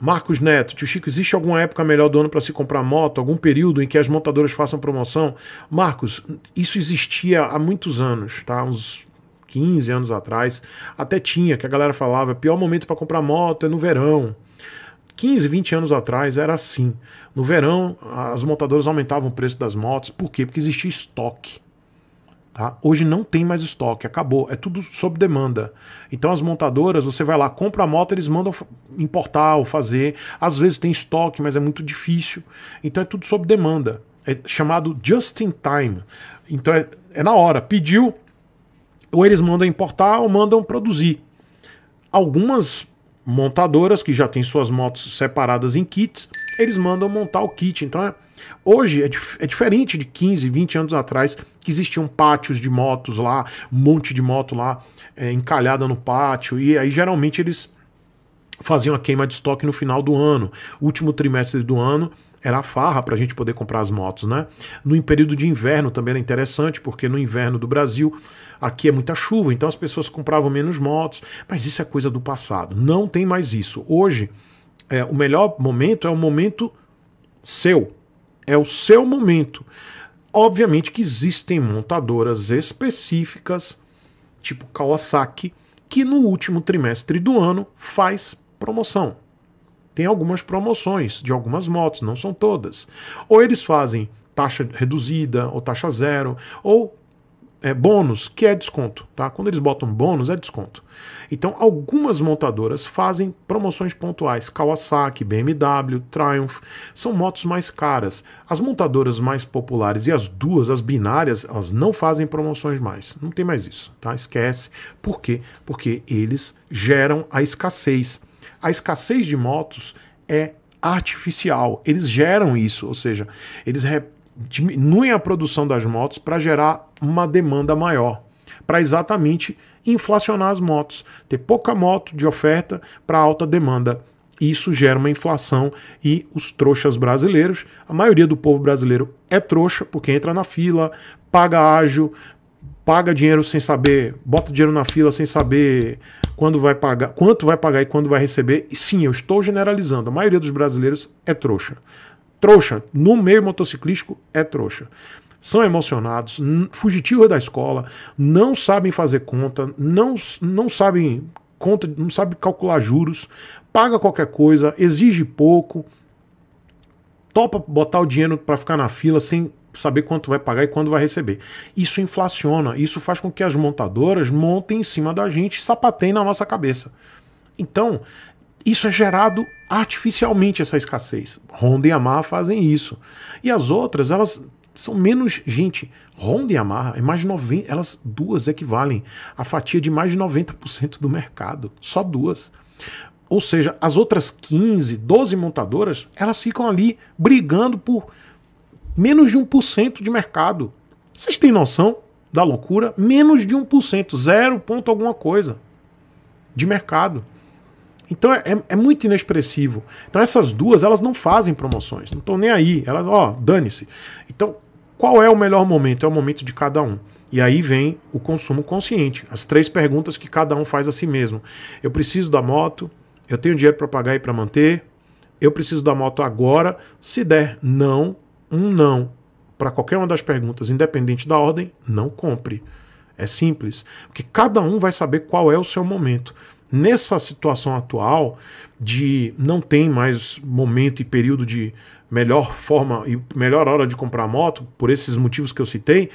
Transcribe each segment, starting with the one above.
Marcos Neto, tio Chico, existe alguma época melhor do ano para se comprar moto? Algum período em que as montadoras façam promoção? Marcos, isso existia há muitos anos, tá? Uns 15 anos atrás. Até tinha, que a galera falava, pior momento para comprar moto é no verão. 15, 20 anos atrás era assim. No verão, as montadoras aumentavam o preço das motos. Por quê? Porque existia estoque. Tá? Hoje não tem mais estoque, acabou. É tudo sob demanda. Então as montadoras, você vai lá, compra a moto, eles mandam importar ou fazer. Às vezes tem estoque, mas é muito difícil. Então é tudo sob demanda. É chamado just in time. Então é, é na hora. Pediu, ou eles mandam importar ou mandam produzir. Algumas montadoras que já têm suas motos separadas em kits, eles mandam montar o kit. Então é Hoje é, dif é, diferente de 15, 20 anos atrás, que existiam pátios de motos lá, um monte de moto lá é, encalhada no pátio, e aí geralmente eles faziam a queima de estoque no final do ano. Último trimestre do ano era a farra para a gente poder comprar as motos, né? No período de inverno também era interessante, porque no inverno do Brasil aqui é muita chuva, então as pessoas compravam menos motos, mas isso é coisa do passado. Não tem mais isso. Hoje, é, o melhor momento é o momento seu, é o seu momento. Obviamente que existem montadoras específicas, tipo Kawasaki, que no último trimestre do ano faz promoção. Tem algumas promoções de algumas motos, não são todas. Ou eles fazem taxa reduzida ou taxa zero, ou é, bônus, que é desconto, tá? Quando eles botam bônus, é desconto. Então, algumas montadoras fazem promoções pontuais. Kawasaki, BMW, Triumph, são motos mais caras. As montadoras mais populares e as duas, as binárias, elas não fazem promoções mais. Não tem mais isso, tá? Esquece. Por quê? Porque eles geram a escassez. A escassez de motos é artificial. Eles geram isso, ou seja, eles diminuem a produção das motos para gerar uma demanda maior, para exatamente inflacionar as motos, ter pouca moto de oferta para alta demanda. Isso gera uma inflação e os trouxas brasileiros, a maioria do povo brasileiro é trouxa porque entra na fila, paga ágil, paga dinheiro sem saber, bota dinheiro na fila sem saber quando vai pagar, quanto vai pagar e quando vai receber. E sim, eu estou generalizando, a maioria dos brasileiros é trouxa trouxa. No meio motociclístico é trouxa. São emocionados, fugitivos da escola, não sabem fazer conta, não, não sabem conta, não sabem calcular juros, paga qualquer coisa, exige pouco, topa botar o dinheiro para ficar na fila sem saber quanto vai pagar e quando vai receber. Isso inflaciona, isso faz com que as montadoras montem em cima da gente sapateiem na nossa cabeça. Então, isso é gerado artificialmente, essa escassez. Honda e Yamaha fazem isso. E as outras, elas são menos. Gente, Honda e Yamaha, é mais de 90, elas duas equivalem a fatia de mais de 90% do mercado. Só duas. Ou seja, as outras 15, 12 montadoras, elas ficam ali brigando por menos de 1% de mercado. Vocês têm noção da loucura? Menos de 1%, 0 ponto alguma coisa de mercado. Então é, é, muito inexpressivo. Então essas duas, elas não fazem promoções, não estão nem aí. Elas, ó, dane-se. Então, qual é o melhor momento? É o momento de cada um. E aí vem o consumo consciente. As três perguntas que cada um faz a si mesmo. Eu preciso da moto, eu tenho dinheiro para pagar e para manter, eu preciso da moto agora. Se der não, um não. Para qualquer uma das perguntas, independente da ordem, não compre. É simples. Porque cada um vai saber qual é o seu momento. Nessa situação atual, de não tem mais momento e período de melhor forma e melhor hora de comprar moto, por esses motivos que eu citei,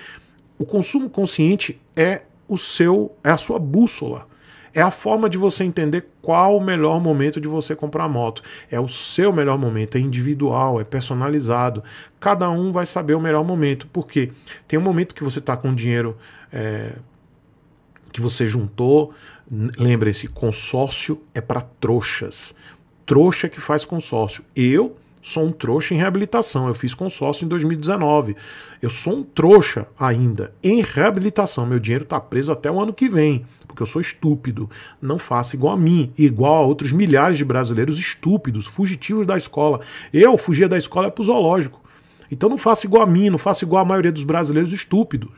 o consumo consciente é o seu, é a sua bússola. É a forma de você entender qual o melhor momento de você comprar moto. É o seu melhor momento, é individual, é personalizado. Cada um vai saber o melhor momento. Porque tem um momento que você está com dinheiro é, que você juntou, Lembrem-se, consórcio é para trouxas. Trouxa que faz consórcio. Eu sou um trouxa em reabilitação. Eu fiz consórcio em 2019. Eu sou um trouxa ainda em reabilitação. Meu dinheiro está preso até o ano que vem, porque eu sou estúpido. Não faça igual a mim, igual a outros milhares de brasileiros estúpidos, fugitivos da escola. Eu fugia da escola para o zoológico. Então não faça igual a mim, não faça igual a maioria dos brasileiros estúpidos.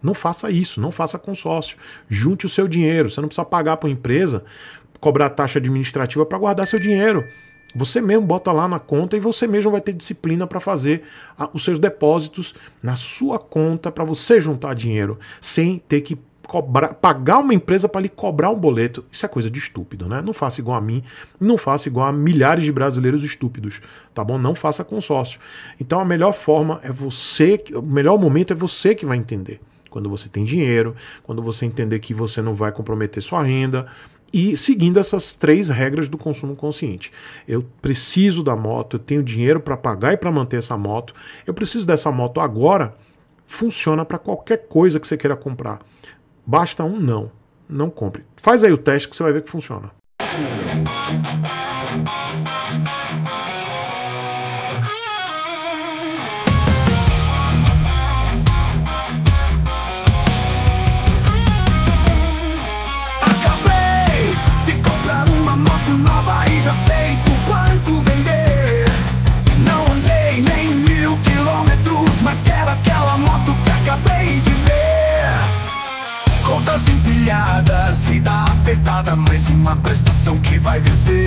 Não faça isso, não faça consórcio. Junte o seu dinheiro. Você não precisa pagar para uma empresa, cobrar taxa administrativa para guardar seu dinheiro. Você mesmo bota lá na conta e você mesmo vai ter disciplina para fazer os seus depósitos na sua conta para você juntar dinheiro, sem ter que cobrar, pagar uma empresa para lhe cobrar um boleto. Isso é coisa de estúpido, né? Não faça igual a mim, não faça igual a milhares de brasileiros estúpidos, tá bom? Não faça consórcio. Então a melhor forma é você, o melhor momento é você que vai entender. Quando você tem dinheiro, quando você entender que você não vai comprometer sua renda, e seguindo essas três regras do consumo consciente. Eu preciso da moto, eu tenho dinheiro para pagar e para manter essa moto, eu preciso dessa moto agora. Funciona para qualquer coisa que você queira comprar. Basta um não. Não compre. Faz aí o teste que você vai ver que funciona. Vai vencer.